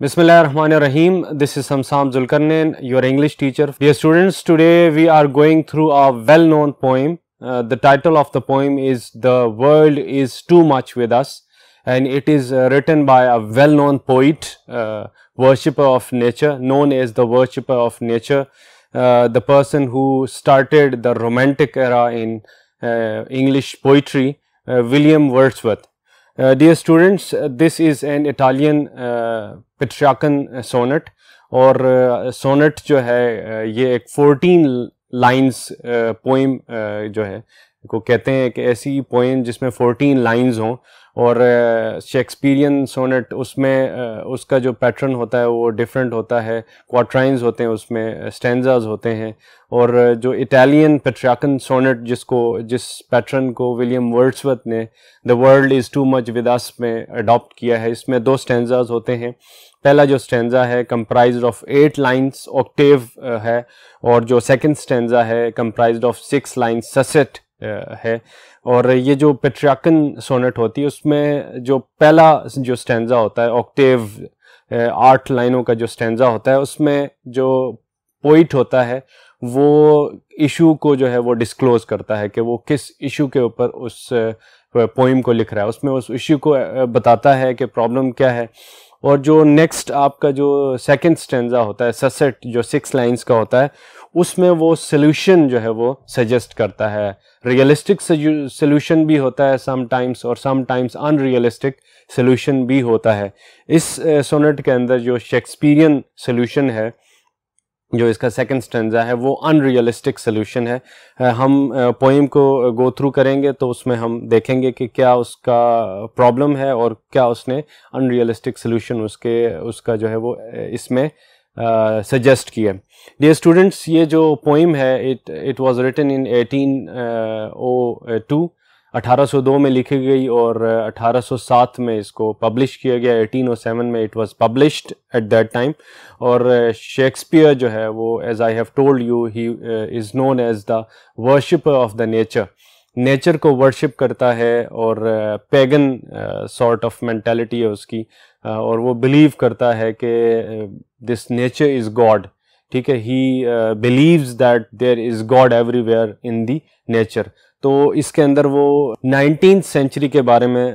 Bismillah ar-Rahman rahim This is Samsam Zulkarnain, your English teacher. Dear students, today we are going through a well-known poem. Uh, the title of the poem is The World is Too Much With Us and it is uh, written by a well-known poet, uh, worshipper of nature, known as the worshipper of nature, uh, the person who started the romantic era in uh, English poetry, uh, William Wordsworth. dear students, this is an Italian Petrarchan sonnet uh, اور uh, sonnet جو ہے uh, یہ ایک fourteen lines poem جو ہے کو کہتے ہیں کہ ایسی پوئم جس میں فورٹین لائنز ہوں اور شیکسپیرین سونٹ اس میں اس کا جو پیٹرن ہوتا ہے وہ ڈفرینٹ ہوتا ہے کوارٹرائنز ہوتے ہیں اس میں اسٹینزاز ہوتے ہیں اور جو اٹالین پیٹریاکن سونٹ جس کو، جس پیٹرن کو ولیم ورڈسوت نے دا ورلڈ از ٹو مچ وداس میں اڈاپٹ کیا ہے، اس میں دو اسٹینزاز ہوتے ہیں۔ پہلا جو اسٹینزا ہے comprised of eight lines octave ہے اور جو سیکنڈ اسٹینزا ہے comprised of six lines sestet ہے۔ اور یہ جو پیٹریاکن سونٹ ہوتی ہے، اس میں جو پہلا جو سٹینزا ہوتا ہے آکٹیو آٹھ لائنوں کا جو سٹینزا ہوتا ہے، اس میں جو پوئٹ ہوتا ہے، وہ ایشو کو جو ہے وہ ڈسکلوز کرتا ہے کہ وہ کس ایشو کے اوپر اس پوئم کو لکھ رہا ہے۔ اس میں اس ایشو کو بتاتا ہے کہ پرابلم کیا ہے۔ اور جو نیکسٹ آپ کا جو سیکنڈ سٹینزا ہوتا ہے، سسٹ جو سکس لائنز کا ہوتا ہے اس میں وہ سلوشن جو ہے وہ سجیسٹ کرتا ہے. ریئلسٹک سلوشن بھی ہوتا ہے سم ٹائمس اور sometimes unrealistic solution بھی ہوتا ہے. اس eh, سونٹ کے اندر جو شیکسپیرین سلوشن ہے، جو اس کا سیکنڈ سٹینزا ہے، وہ ان ریئلسٹک سلوشن ہے eh, ہم eh, پوئم کو گو تھرو کریں گے تو اس میں ہم دیکھیں گے کہ کیا اس کا پرابلم ہے اور کیا اس نے ان ریئلسٹک سلوشن اس کے، اس کا جو ہے وہ اس میں سجیسٹ کیا ڈیئر اسٹوڈنٹس یہ جو پوئم ہے it it was written in eighteen o two اٹھارہ سو دو میں لکھی گئی اور اٹھارہ سو سات میں اس کو پبلش کیا گیا۔ ایٹین او سیون میں it was published at that time اور شیکسپیئر جو ہے، وہ as I have told you he is known as the worshipper of the nature nature کو ورشپ کرتا ہے اور پیگن سارٹ آف مینٹیلٹی ہے اس کی۔ uh, اور وہ بلیو کرتا ہے کہ uh, this nature is God ٹھیک ہے؟ He believes that there is God everywhere in the nature تو اس کے اندر وہ نائنٹینتھ سینچری کے بارے میں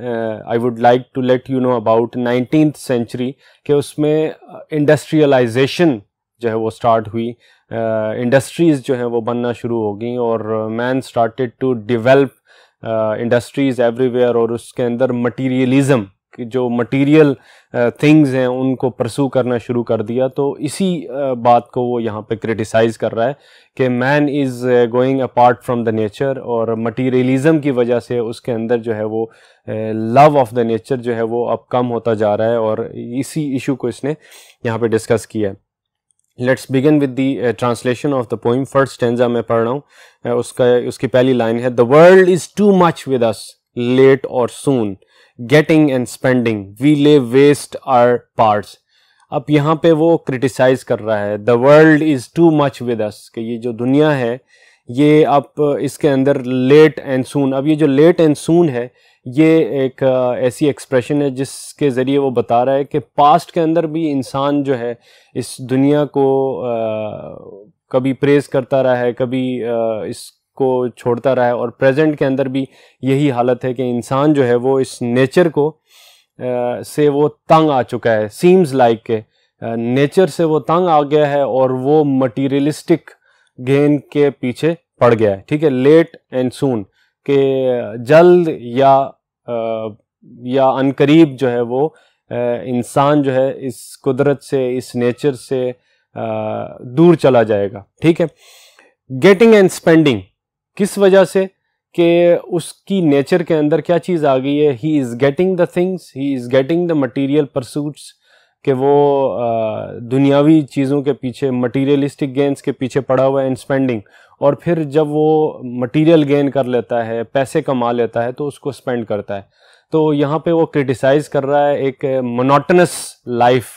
I would like to let you know about nineteenth century کہ اس میں uh, انڈسٹریلائزیشن جو ہے وہ اسٹارٹ ہوئی. Uh, انڈسٹریز جو ہیں وہ بننا شروع ہو گئیں اور man started to develop industries everywhere اور اس کے اندر مٹیریلزم جو مٹیریل تھنگز uh, ہیں، ان کو پرسو کرنا شروع کر دیا، تو اسی uh, بات کو وہ یہاں پہ کرٹیسائز کر رہا ہے کہ man is going apart from the nature اور مٹیریلزم کی وجہ سے اس کے اندر جو ہے وہ لو آف دا نیچر جو ہے وہ اب کم ہوتا جا رہا ہے اور اسی ایشو کو اس نے یہاں پہ ڈسکس کیا ہے۔ Let's begin with the translation of the poem first stanza میں پڑھ رہا ہوں۔ uh, اس کا، اس کی پہلی لائن ہے۔ The world is too much with us late اور soon getting and spending we lay waste our parts اب یہاں پہ وہ کرٹیسائز کر رہا ہے. The world is too much with us کہ یہ جو دنیا ہے، یہ اب اس کے اندر لیٹ اینڈ سون اب یہ جو لیٹ اینڈ سون ہے، یہ ایک ایسی ایکسپریشن ہے جس کے ذریعے وہ بتا رہا ہے کہ پاسٹ کے اندر بھی انسان جو ہے، اس دنیا کو کبھی پریز کرتا رہا ہے، کبھی اس کو چھوڑتا رہا ہے اور پریزنٹ کے اندر بھی یہی حالت ہے کہ انسان جو ہے وہ اس نیچر کو سے وہ تنگ آ چکا ہے۔ سیمز لائک کہ نیچر سے وہ تنگ آ گیا ہے اور وہ مٹیریلسٹک گین کے پیچھے پڑ گیا ہے۔ ٹھیک ہے لیٹ اینڈ سون کہ جلد یا یا عنقریب جو ہے وہ انسان جو ہے اس قدرت سے، اس نیچر سے دور چلا جائے گا۔ ٹھیک ہے گیٹنگ اینڈ اسپینڈنگ کس وجہ سے کہ اس کی نیچر کے اندر کیا چیز آ گئی ہے؟ He is getting the things he is getting the material pursuits کہ وہ دنیاوی چیزوں کے پیچھے مٹیریلسٹک گینس کے پیچھے پڑا ہوا ہے ان اسپینڈنگ اور پھر جب وہ مٹیریل گین کر لیتا ہے، پیسے کما لیتا ہے، تو اس کو اسپینڈ کرتا ہے. تو یہاں پہ وہ کرٹیسائز کر رہا ہے ایک منوٹنس لائف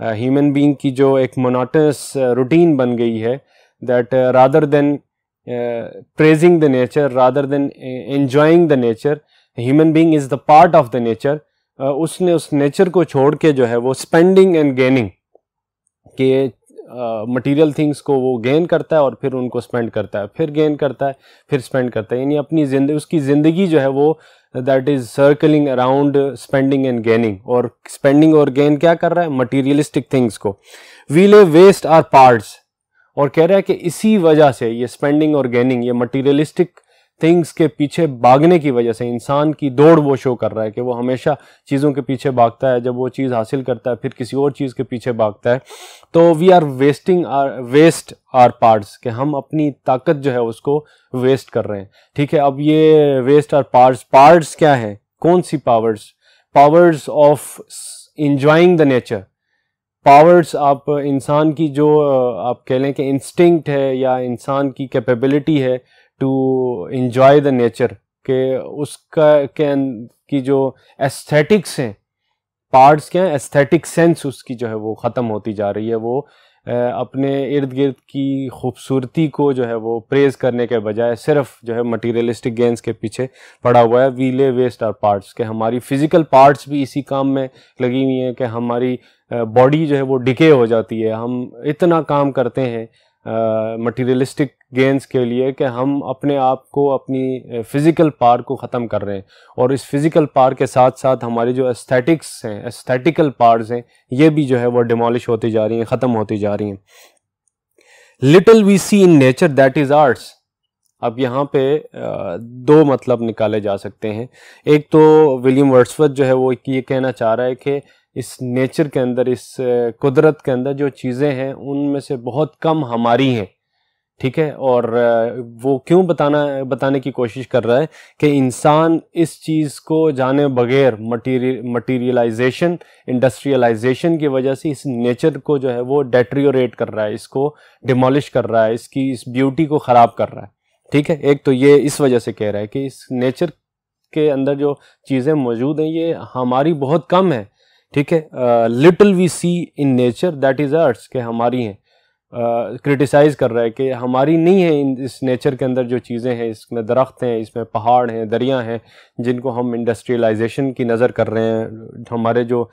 ہیومن بینگ کی جو ایک منوٹنس روٹین بن گئی ہے that rather than praising the nature rather than enjoying the nature human being is the part of the nature اس نے اس نیچر کو چھوڑ کے جو ہے وہ اسپینڈنگ اینڈ گیننگ کہ مٹیریل تھنگس کو وہ گین کرتا ہے اور پھر ان کو اسپینڈ کرتا ہے پھر گین کرتا ہے پھر اسپینڈ کرتا ہے یعنی اپنی زندگی اس کی زندگی جو ہے وہ that is circling around spending and gaining اور اسپینڈنگ اور گین کیا کر رہا ہے مٹیریلسٹک تھنگس کو ویلے ویسٹ آر پارٹس اور کہہ رہا ہے کہ اسی وجہ سے یہ اسپینڈنگ اور گیننگ یہ مٹیریلسٹک تھنگس کے پیچھے بھاگنے کی وجہ سے انسان کی دوڑ وہ شو کر رہا ہے کہ وہ ہمیشہ چیزوں کے پیچھے بھاگتا ہے، جب وہ چیز حاصل کرتا ہے، پھر کسی اور چیز کے پیچھے بھاگتا ہے۔ تو we are wasting our waste our parts کہ ہم اپنی طاقت جو ہے اس کو ویسٹ کر رہے ہیں۔ ٹھیک ہے، اب یہ ویسٹ آر پارٹس پارٹس کیا ہیں؟ کون سی powers powers of enjoying the nature powers آپ انسان کی جو آپ کہہ لیں کہ انسٹنکٹ ہے یا انسان کی کیپیبلٹی ہے ٹو انجوائے دا نیچر کہ اس کا کی جو ایستھیٹکس ہیں پارٹس کیا ہیں ایستھیٹک سینس اس کی جو ہے وہ ختم ہوتی جا رہی ہے، وہ اپنے ارد گرد کی خوبصورتی کو جو ہے وہ پریز کرنے کے بجائے صرف جو ہے مٹیریلسٹک گینز کے پیچھے پڑا ہوا ہے۔ ویلے ویسٹ آر پارٹس کہ ہماری فزیکل پارٹس بھی اسی کام میں لگی ہوئی ہیں کہ ہماری باڈی جو ہے وہ ڈکے ہو جاتی ہے۔ ہم اتنا کام کرتے ہیں مٹیریلسٹک گینز کے لیے کہ ہم اپنے آپ کو اپنی فزیکل پار کو ختم کر رہے ہیں۔ اور اس فزیکل پار کے ساتھ ساتھ ہماری جو استھیٹکس ہیں استھیٹیکل پارز ہیں، یہ بھی جو ہے وہ ڈیمالش ہوتی جا رہی ہیں، ختم ہوتی جا رہی ہیں۔ Little we see in nature that is ours اب یہاں پہ دو مطلب نکالے جا سکتے ہیں۔ ایک تو ولیم ورڈسورتھ جو ہے وہ یہ کہنا چاہ رہا ہے کہ اس نیچر کے اندر، اس قدرت کے اندر جو چیزیں ہیں، ان میں سے بہت کم ہماری ہیں۔ ٹھیک ہے؟ اور وہ کیوں بتانا، بتانے کی کوشش کر رہا ہے کہ انسان اس چیز کو جانے بغیر مٹیری، مٹیریلائزیشن، انڈسٹریلائزیشن کی وجہ سے اس نیچر کو جو ہے وہ ڈیٹریوریٹ کر رہا ہے، اس کو ڈیمالش کر رہا ہے، اس کی، اس بیوٹی کو خراب کر رہا ہے۔ ٹھیک ہے؟ ایک تو یہ اس وجہ سے کہہ رہا ہے کہ اس نیچر کے اندر جو چیزیں موجود ہیں، یہ ہماری بہت کم ہیں۔ ٹھیک ہے؟ Little we see in nature that is ours کہ ہماری ہیں۔ کرٹیسائز کر رہا ہے کہ ہماری نہیں ہے اس نیچر کے اندر جو چیزیں ہیں، اس میں درخت ہیں، اس میں پہاڑ ہیں، دریا ہیں، جن کو ہم انڈسٹریلائزیشن کی نظر کر رہے ہیں۔ ہمارے جو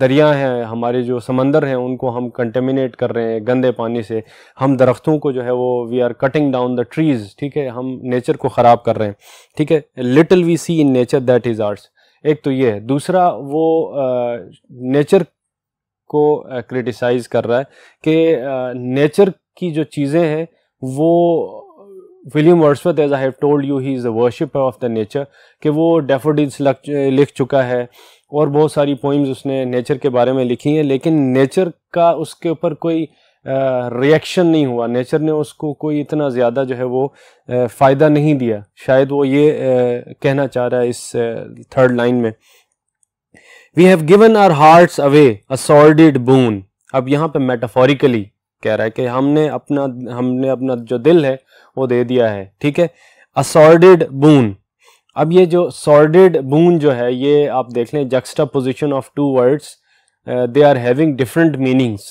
دریا ہیں، ہمارے جو سمندر ہیں، ان کو ہم کنٹیمنیٹ کر رہے ہیں گندے پانی سے۔ ہم درختوں کو جو ہے وہ we are cutting down the trees ٹھیک ہے؟ ہم نیچر کو خراب کر رہے ہیں، ٹھیک ہے؟ Little we see in nature that is ours ایک تو یہ ہے۔ دوسرا وہ نیچر کو کرٹیسائز کر رہا ہے کہ نیچر کی جو چیزیں ہیں، وہ William Wordsworth as I have told you he is a worship of the nature کہ وہ ڈیفوڈیز لکھ چکا ہے، اور بہت ساری پوئمز اس نے نیچر کے بارے میں لکھی ہیں، لیکن نیچر کا اس کے اوپر کوئی ریئیکشن نہیں ہوا۔ نیچر نے اس کو کوئی اتنا زیادہ جو ہے وہ فائدہ نہیں دیا۔ شاید وہ یہ کہنا چاہ رہا ہے اس تھرڈ لائن میں۔ We have given our hearts away sordid boon اب یہاں پہ میٹافوریکلی کہہ رہا ہے کہ ہم نے اپنا، ہم نے اپنا جو دل ہے، وہ دے دیا ہے، ٹھیک ہے؟ اسارڈیڈ بون اب یہ جو سارڈیڈ بون جو ہے، یہ آپ دیکھ لیں juxtaposition of two words they are having different meanings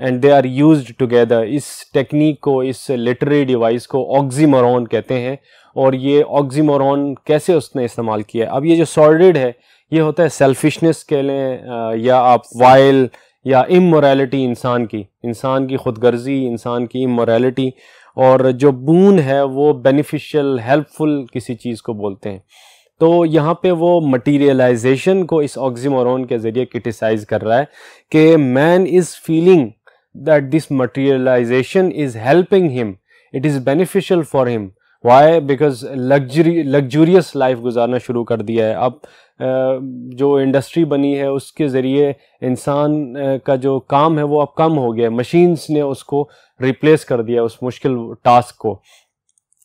and they are used together us technique کو، اس لٹری ڈیوائس کو آگزی مورون کہتے ہیں اور یہ آگزی مورون کیسے اس نے استعمال کیا اب یہ جو سالڈیڈ ہے یہ ہوتا ہے سیلفشنس کہہ لیں یا آپ وائل یا ام مورالٹی انسان کی انسان کی خود غرضی انسان کی ام مورالٹی اور جو بون ہے وہ بینیفیشل ہیلپ فل کسی چیز کو بولتے ہیں۔ تو یہاں پہ وہ مٹیریلائزیشن کو اس آگزیمورون کے ذریعے کرٹیسائز کر رہا ہے کہ man is feeling that this materialization is helping ہم اٹ از بینیفیشل فار ہم why because luxury luxurious life گزارنا شروع کر دیا ہے۔ اب جو انڈسٹری بنی ہے، اس کے ذریعے انسان کا جو کام ہے، وہ اب کم ہو گیا مشینس نے اس کو ریپلیس کر دیا اس مشکل ٹاسک کو۔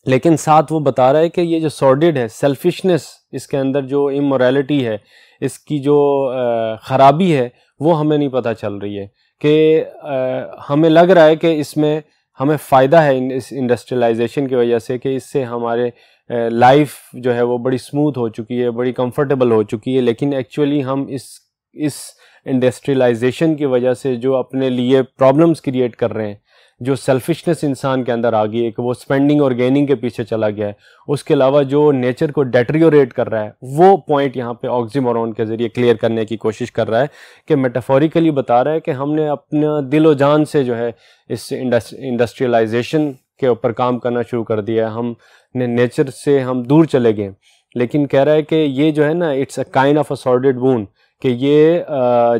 لیکن ساتھ وہ بتا رہا ہے کہ یہ جو سارڈیڈ ہے سیلفشنس اس کے اندر جو امورالٹی ہے، اس کی جو خرابی ہے، وہ ہمیں نہیں پتہ چل رہی ہے۔ کہ ہمیں لگ رہا ہے کہ اس میں ہمیں فائدہ ہے اس انڈسٹریلائزیشن کی وجہ سے کہ اس سے ہمارے لائف جو ہے وہ بڑی سموتھ ہو چکی ہے، بڑی کمفرٹیبل ہو چکی ہے، لیکن ایکچولی ہم اس اس انڈسٹریلائزیشن کی وجہ سے جو اپنے لیے پرابلمس کریٹ کر رہے ہیں جو سیلفشنس انسان کے اندر آ گئی ہے کہ وہ اسپینڈنگ اور گیننگ کے پیچھے چلا گیا ہے۔ اس کے علاوہ جو نیچر کو ڈیٹریوریٹ کر رہا ہے، وہ پوائنٹ یہاں پہ آکزی مورون کے ذریعے کلیئر کرنے کی کوشش کر رہا ہے کہ میٹافوریکلی بتا رہا ہے کہ ہم نے اپنا دل و جان سے جو ہے، اس انڈسٹریلائزیشن کے اوپر کام کرنا شروع کر دیا ہے۔ ہم نے نیچر سے ہم دور چلے گئے لیکن کہہ رہا ہے کہ یہ جو ہے نا it's a kind of a sordid boon کہ یہ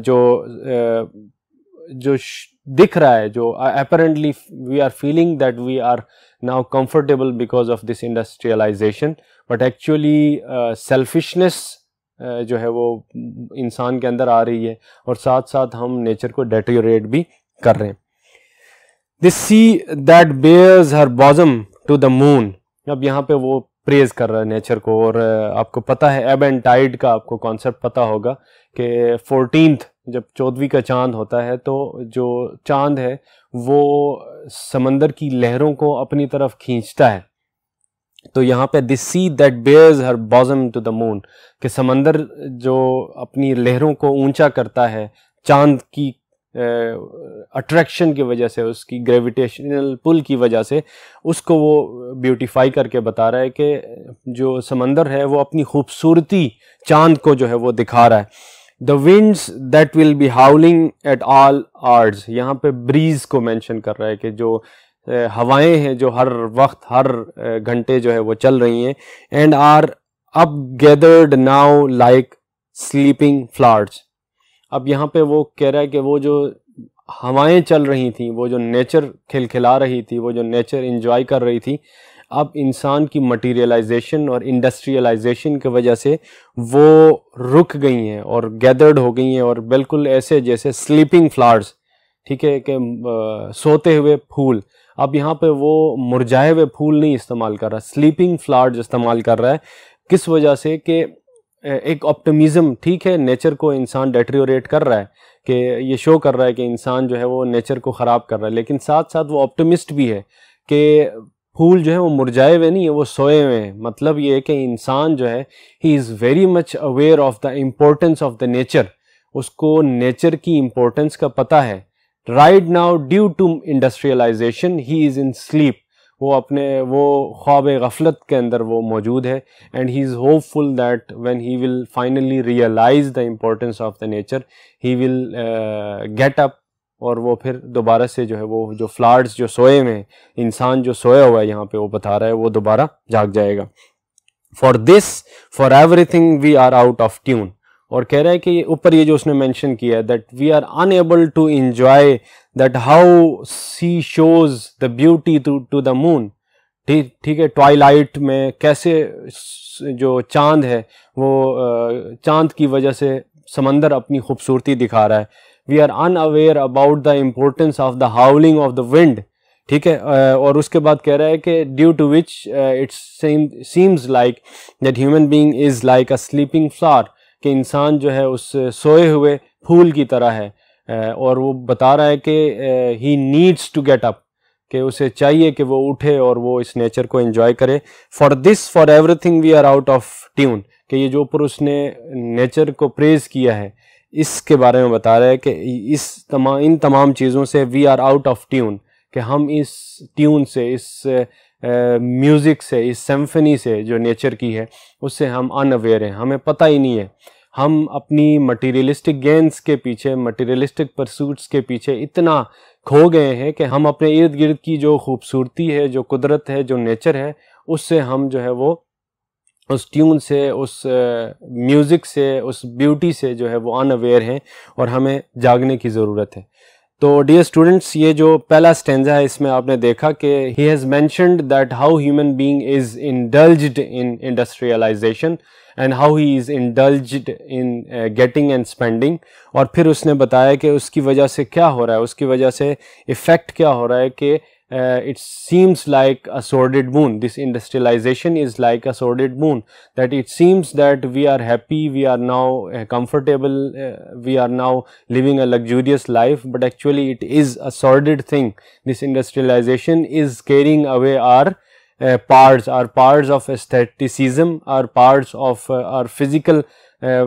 جو جو دکھ رہا ہے، جو apparently we are feeling that we are now comfortable because of this industrialization but actually selfishness جو ہے وہ انسان کے اندر آ رہی ہے اور ساتھ ساتھ ہم نیچر کو ڈیٹریوریٹ بھی کر رہے ہیں۔ This sea that bares her bosom to the moon اب یہاں پہ وہ پریز کر رہا ہے نیچر کو اور uh, آپ کو پتہ ہے ایب اینڈ ٹائڈ کا آپ کو کانسیپٹ پتہ ہوگا کہ فورٹینتھ جب چودھویں کا چاند ہوتا ہے تو جو چاند ہے وہ سمندر کی لہروں کو اپنی طرف کھینچتا ہے۔ تو یہاں پہ this sea that bares her bosom to the moon کہ سمندر جو اپنی لہروں کو اونچا کرتا ہے، چاند کی اٹریکشن کی وجہ سے، اس کی گریویٹیشنل پل کی وجہ سے، اس کو وہ بیوٹیفائی کر کے بتا رہا ہے کہ جو سمندر ہے وہ اپنی خوبصورتی چاند کو جو ہے وہ دکھا رہا ہے۔ The winds that will be howling at all hours یہاں پہ بریز کو مینشن کر رہا ہے کہ جو ہوائیں ہیں جو ہر وقت، ہر گھنٹے جو ہے وہ چل رہی ہیں and are up gathered now like sleeping flowers اب یہاں پہ وہ کہہ رہا ہے کہ وہ جو ہوائیں چل رہی تھیں، وہ جو نیچر کھل کھلا رہی تھی، وہ جو نیچر انجوائے کر رہی تھی اب انسان کی مٹیریلائزیشن اور انڈسٹریلائزیشن کی وجہ سے وہ رک گئی ہیں اور گیدرڈ ہو گئی ہیں اور بالکل ایسے جیسے سلیپنگ فلاورز ٹھیک ہے، کہ سوتے ہوئے پھول۔ اب یہاں پہ وہ مرجائے ہوئے پھول نہیں استعمال کر رہا سلیپنگ فلاورز استعمال کر رہا ہے۔ کس وجہ سے کہ ایک آپٹمیزم ٹھیک ہے نیچر کو انسان ڈیٹریوریٹ کر رہا ہے، کہ یہ شو کر رہا ہے کہ انسان جو ہے وہ نیچر کو خراب کر رہا ہے۔ لیکن ساتھ ساتھ وہ آپٹمسٹ بھی ہے کہ پھول جو ہے وہ مرجائے ہوئے نہیں ہے وہ سوئے ہوئے ہیں۔ مطلب یہ ہے کہ انسان جو ہے he is very much aware of the importance of the nature اس کو نیچر کی امپورٹنس کا پتہ ہے۔ Right now due to industrialization he is in sleep وہ اپنے، وہ خواب غفلت کے اندر وہ موجود ہے۔ And he is hopeful that when he will finally realize the importance of the nature he will get up اور وہ پھر دوبارہ سے جو ہے وہ جو فلاڈز جو سوئے میں انسان جو سویا ہوا ہے یہاں پہ، وہ بتا رہا ہے، وہ دوبارہ جاگ جائے گا۔ For this for everything we are out of tune اور کہہ رہا ہے کہ اوپر یہ جو اس نے مینشن کیا ہے that we are unable to enjoy that how sea shows the beauty to the moon ٹھیک ہے ٹوائی لائٹ میں کیسے جو چاند ہے، وہ چاند کی وجہ سے سمندر اپنی خوبصورتی دکھا رہا ہے۔ We are unaware about the importance of the howling of the wind, ٹھیک ہے؟ اور اس کے بعد کہہ رہا ہے کہ due to which it's seems like that human being is like a sleeping flower کہ انسان جو ہے اس سوئے ہوئے پھول کی طرح ہے۔ اور وہ بتا رہا ہے کہ he needs to get up کہ اسے چاہیے کہ وہ اٹھے اور وہ اس نیچر کو انجوائے کرے۔ For this for everything we are out of tune کہ یہ جو اوپر اس نے نیچر کو پریز کیا ہے اس کے بارے میں بتا رہا ہے کہ اس تمام ان تمام چیزوں سے we are out of tune کہ ہم اس ٹیون سے، اس میوزک سے، اس سمفنی سے جو نیچر کی ہے، اس سے ہم ان اویئر ہیں۔ ہمیں پتہ ہی نہیں ہے۔ ہم اپنی مٹیریلسٹک گینز کے پیچھے مٹیریلسٹک پرسوٹس کے پیچھے اتنا کھو گئے ہیں کہ ہم اپنے ارد گرد کی جو خوبصورتی ہے، جو قدرت ہے، جو نیچر ہے، اس سے ہم جو ہے وہ اس ٹیون سے، اس میوزک سے، اس بیوٹی سے جو ہے وہ ان اویئر ہیں اور ہمیں جاگنے کی ضرورت ہے۔ تو ڈیئر اسٹوڈنٹس یہ جو پہلا اسٹینزا ہے، اس میں آپ نے دیکھا کہ he has mentioned that how human being is indulged in industrialization and how he is indulged in getting and spending اور پھر اس نے بتایا کہ اس کی وجہ سے کیا ہو رہا ہے، اس کی وجہ سے افیکٹ کیا ہو رہا ہے کہ uh, it seems like a sordid moon. This industrialization is like a sordid moon that it seems that we are happy, we are now uh, comfortable, uh, we are now living a luxurious life, but actually it is a sordid thing. This industrialization is carrying away our uh, powers, our powers of aestheticism, our powers of uh, our physical uh,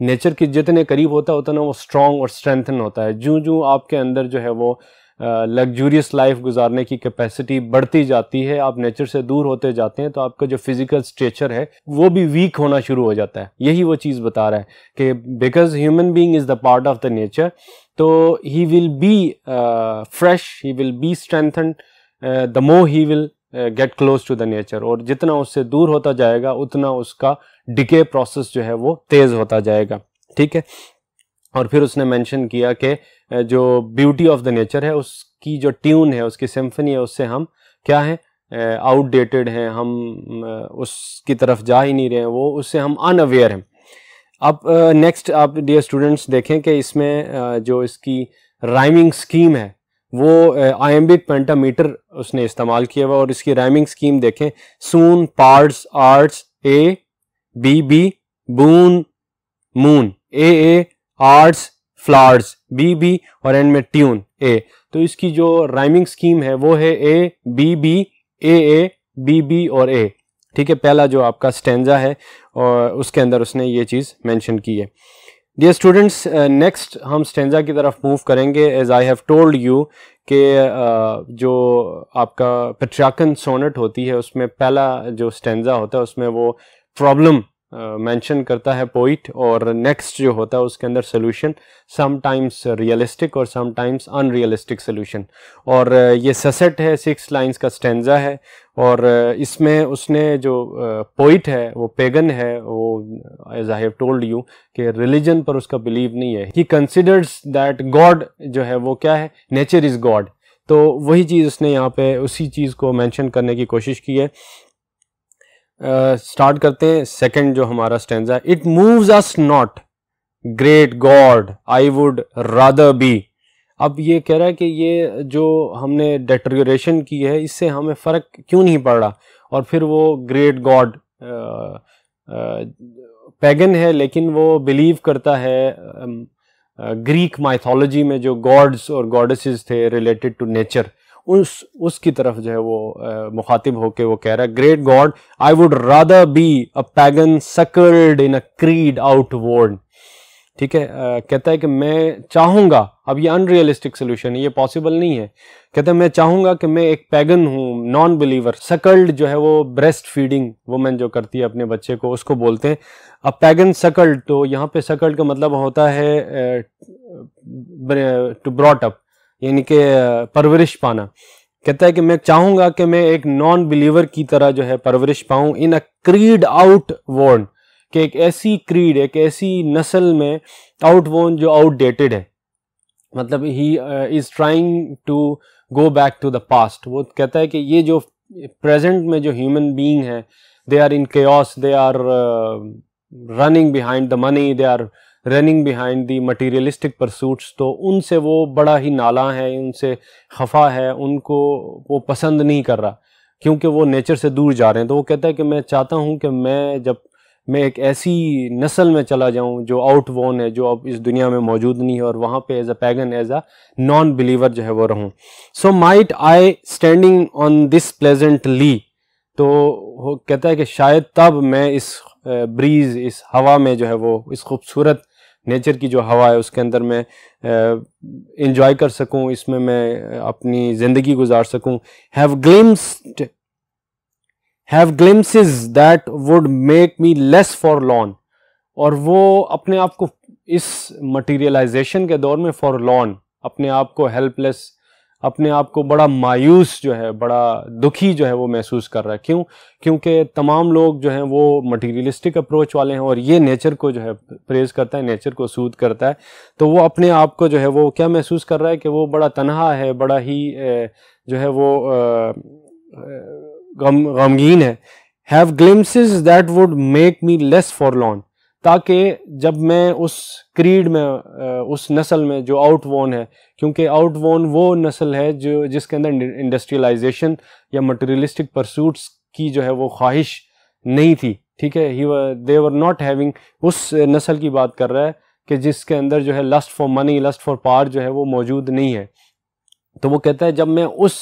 nature کے جتنے قریب ہوتا ہے اتنا وہ strong اور strengthen ہوتا ہے۔ جو جو آپ کے اندر جو ہے وہ لگجوریس لائف گزارنے کی کیپیسٹی بڑھتی جاتی ہے، آپ نیچر سے دور ہوتے جاتے ہیں تو آپ کا جو فزیکل اسٹریچر ہے وہ بھی ویک ہونا شروع ہو جاتا ہے۔ یہی وہ چیز بتا رہا ہے کہ because human being is the part of the nature تو he will be fresh he will be strengthen the more he will get close to the nature اور جتنا اس سے دور ہوتا جائے گا، اتنا اس کا ڈکے پروسیس جو ہے وہ تیز ہوتا جائے گا۔ ٹھیک ہے؟ اور پھر اس نے مینشن کیا کہ جو بیوٹی آف دا نیچر ہے، اس کی جو ٹیون ہے، اس کی سمفنی ہے، اس سے ہم کیا ہیں؟ آؤٹ ڈیٹڈ ہیں۔ ہم اس کی طرف جا ہی نہیں رہے ہیں۔ وہ اس سے ہم ان اویئر ہیں۔ اب نیکسٹ آپ ڈیئر اسٹوڈنٹس دیکھیں کہ اس میں جو اس کی رائمنگ سکیم ہے وہ آئمبک پینٹا میٹر اس نے استعمال کیا ہوا اور اس کی رائمنگ سکیم دیکھیں۔ Soon, parts, arts, A, B B, boon, moon. A A, arts flowers B B اور اینڈ میں ٹیون۔ اے۔ تو اس کی جو رائمنگ سکیم ہے وہ ہے A, B B, A A, B B اور اے۔ ٹھیک ہے، پہلا جو آپ کا سٹینزا ہے، اور اس کے اندر اس نے یہ چیز مینشن کی ہے۔ ڈیئر اسٹوڈنٹس نیکسٹ ہم سٹینزا کی طرف موو کریں گے. As I have told you کہ uh, جو آپ کا پٹراکن سونٹ ہوتی ہے، اس میں پہلا جو سٹینزا ہوتا ہے، اس میں وہ پرابلم مینشن کرتا ہے پوئٹ اور نیکسٹ جو ہوتا ہے اس کے اندر سلوشن سم ٹائمس ریئلسٹک اور sometimes unrealistic solution اور یہ سسٹ ہے سکس لائنس کا سٹینزا ہے اور اس میں اس نے جو پوئٹ ہے، وہ پیگن ہے، وہ as I have told you کہ ریلیجن پر اس کا بلیو نہیں ہے. ہی کنسیڈرز دیٹ گاڈ جو ہے وہ کیا ہے؟ نیچر از گاڈ تو وہی چیز اس نے یہاں پہ اسی چیز کو مینشن کرنے کی کوشش کی ہے۔ اسٹارٹ کرتے ہیں۔ سیکنڈ جو ہمارا stanza it moves as not great God I would rather be اب یہ کہہ رہا ہے کہ یہ جو ہم نے ڈیٹریوریشن کی ہے، اس سے ہمیں فرق کیوں نہیں پڑ رہا؟ اور پھر وہ گریٹ گاڈ پیگن ہے، لیکن وہ بلیو کرتا ہے گریک مائتھولوجی میں جو گاڈس اور گاڈسز تھے ریلیٹڈ ٹو نیچر اس اس کی طرف جو ہے وہ مخاطب ہو کے وہ کہہ رہا ہے great God I would rather be a pagan suckled in creed outworn ٹھیک ہے کہتا ہے کہ میں چاہوں گا، اب یہ ان ریئلسٹک سولوشن ہے، یہ پاسبل نہیں ہے۔ کہتا ہے میں چاہوں گا کہ میں ایک پیگن ہوں نان بلیور سکلڈ جو ہے وہ بریسٹ فیڈنگ وومن جو کرتی ہے اپنے بچے کو، اس کو بولتے ہیں۔ اب پیگن سکلڈ تو یہاں پہ سکلڈ کا مطلب ہوتا ہے ٹو براٹ اپ یعنی کہ پرورش پانا۔ کہتا ہے کہ میں چاہوں گا کہ میں ایک نان بلیور کی طرح جو ہے پرورش پاؤں۔ ان اے کریڈ آؤٹ وارن کہ ایک ایسی کریڈ ایک ایسی نسل میں آؤٹ وون جو آؤٹ ڈیٹڈ ہے۔ مطلب he is trying to go back to the past وہ کہتا ہے کہ یہ جو پریزنٹ میں جو ہیومن بینگ ہے they are in chaos they are running behind the money they are running behind the materialistic pursuits تو ان سے وہ بڑا ہی نالا ہے، ان سے خفا ہے، ان کو وہ پسند نہیں کر رہا۔ کیونکہ وہ نیچر سے دور جا رہے ہیں، تو وہ کہتا ہے کہ میں چاہتا ہوں کہ میں جب میں ایک ایسی نسل میں چلا جاؤں جو آؤٹ وون ہے، جو اب اس دنیا میں موجود نہیں ہے، اور وہاں پہ as a pagan as a non believer جو ہے وہ رہوں۔ So might I standing on this pleasant lea تو وہ کہتا ہے کہ شاید تب میں اس eh, بریز اس ہوا میں جو ہے وہ، اس خوبصورت نیچر کی جو ہوا ہے، اس کے اندر میں انجوائے کر سکوں، اس میں میں اپنی زندگی گزار سکوں۔ Have glimpsed have glimpses that would make me less forlorn اور وہ اپنے آپ کو اس مٹیریلائزیشن کے دور میں فار لان اپنے آپ کو ہیلپ لیس اپنے آپ کو بڑا مایوس جو ہے، بڑا دکھی جو ہے وہ محسوس کر رہا ہے۔ کیوں؟ کیونکہ تمام لوگ جو ہیں وہ مٹیریلسٹک اپروچ والے ہیں اور یہ نیچر کو جو ہے پریز کرتا ہے نیچر کو سود کرتا ہے۔ تو وہ اپنے آپ کو جو ہے وہ کیا محسوس کر رہا ہے کہ وہ بڑا تنہا ہے، بڑا ہی جو ہے وہ غم، غمگین ہے۔ Have glimpses that would make me less forlorn تاکہ جب میں اس کریڈ میں اس نسل میں جو آؤٹ وون ہے، کیونکہ آؤٹ وون وہ نسل ہے جو، جس کے اندر انڈسٹریلائزیشن یا مٹیریلسٹک پرسوٹس کی جو ہے وہ خواہش نہیں تھی۔ ٹھیک ہے؟ ہی دے ور ناٹ ہیونگ اس نسل کی بات کر رہا ہے کہ جس کے اندر جو ہے lust for money lust for power جو ہے وہ موجود نہیں ہے۔ تو وہ کہتا ہے، جب میں اس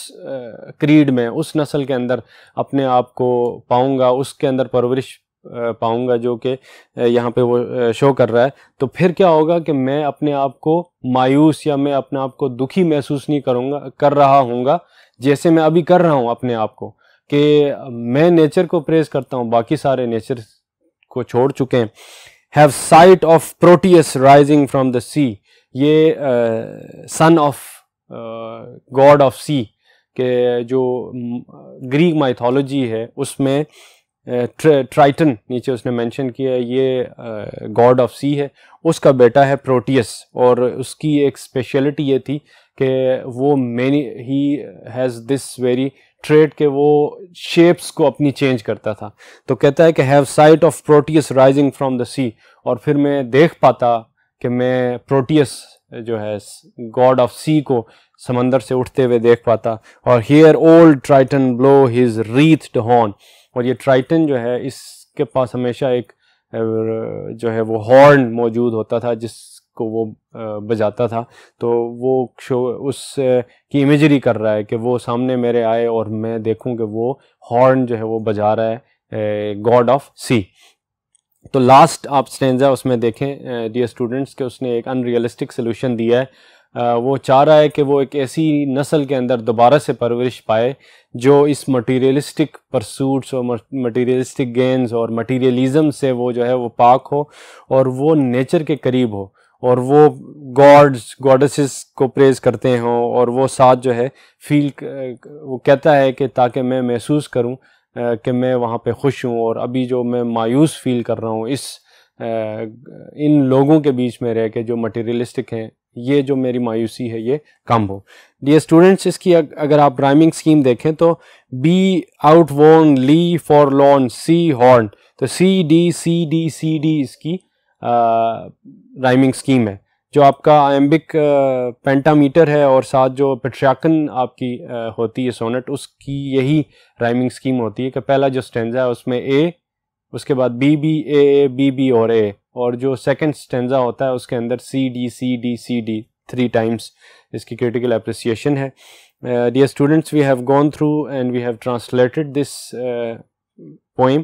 کریڈ میں، اس نسل کے اندر اپنے آپ کو پاؤں گا، اس کے اندر پرورش پاؤں گا جو کہ یہاں پہ وہ شو کر رہا ہے۔ تو پھر کیا ہوگا کہ میں اپنے آپ کو مایوس یا میں اپنے آپ کو دکھی محسوس نہیں کروں گا، کر رہا ہوں گا جیسے میں ابھی کر رہا ہوں اپنے آپ کو، کہ میں نیچر کو پریز کرتا ہوں، باقی سارے نیچر کو چھوڑ چکے ہیں۔ Have sight of Proteus rising from the sea یہ son of god of sea کہ جو گریک مائتھولوجی ہے، اس میں Uh, ٹرائٹن نیچے اس نے مینشن کیا ہے، یہ گاڈ آف سی ہے۔ اس کا بیٹا ہے پروٹیس اور اس کی ایک اسپیشلٹی یہ تھی کہ وہ many he has this very trait کہ وہ شیپس کو اپنی چینج کرتا تھا۔ تو کہتا ہے کہ have sight of Proteus rising from the sea اور پھر میں دیکھ پاتا کہ میں پروٹیس جو ہے گاڈ آف سی کو سمندر سے اٹھتے ہوئے دیکھ پاتا۔ اور hear old Triton blow his wreathed horn اور یہ ٹرائٹن جو ہے، اس کے پاس ہمیشہ ایک جو ہے وہ ہارن موجود ہوتا تھا، جس کو وہ بجاتا تھا۔ تو وہ شو، اس کی امیجری کر رہا ہے کہ وہ سامنے میرے آئے اور میں دیکھوں کہ وہ ہارن جو ہے وہ بجا رہا ہے گاڈ آف سی تو لاسٹ آپ اسٹینزا اس میں دیکھیں ڈیئر اسٹوڈنٹس کہ اس نے ایک ان ریئلسٹک سلوشن دیا ہے۔ وہ چاہ رہا ہے کہ وہ ایک ایسی نسل کے اندر دوبارہ سے پرورش پائے جو اس مٹیریلسٹک پرسوٹس اور مٹیریلسٹک گینز اور مٹیریلزم سے وہ جو ہے وہ پاک ہو اور وہ نیچر کے قریب ہو اور وہ گاڈز گاڈسز کو پریز کرتے ہوں اور وہ ساتھ جو ہے فیل وہ کہتا ہے کہ تاکہ میں محسوس کروں کہ میں وہاں پہ خوش ہوں اور ابھی جو میں مایوس فیل کر رہا ہوں اس ان لوگوں کے بیچ میں رہ کے جو مٹیریلسٹک ہیں یہ جو میری مایوسی ہے، یہ کم ہو۔ ڈیئر اسٹوڈنٹس اس کی اگر آپ رائمنگ اسکیم دیکھیں تو بی آؤٹ وون لی فار لون سی ہارن تو C D C D C D اس کی رائمنگ سکیم ہے۔ جو آپ کا آئمبک پینٹا میٹر ہے اور ساتھ جو پٹریاکن آپ کی ہوتی ہے سونٹ اس کی یہی رائمنگ سکیم ہوتی ہے کہ پہلا جو سٹینزا ہے، اس میں اے اس کے بعد B B A A B B اور اے اور جو سیکنڈ اسٹینزا ہوتا ہے اس کے اندر C D C D C D three times اس کی کریٹیکل اپریسیشن ہے۔ Dear students we have gone through and we have translated this poem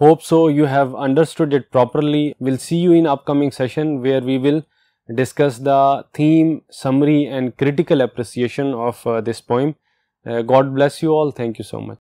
hope so you have understood it properly will see you in upcoming session where we will discuss the theme summary and critical appreciation of this poem God bless you all thank you so much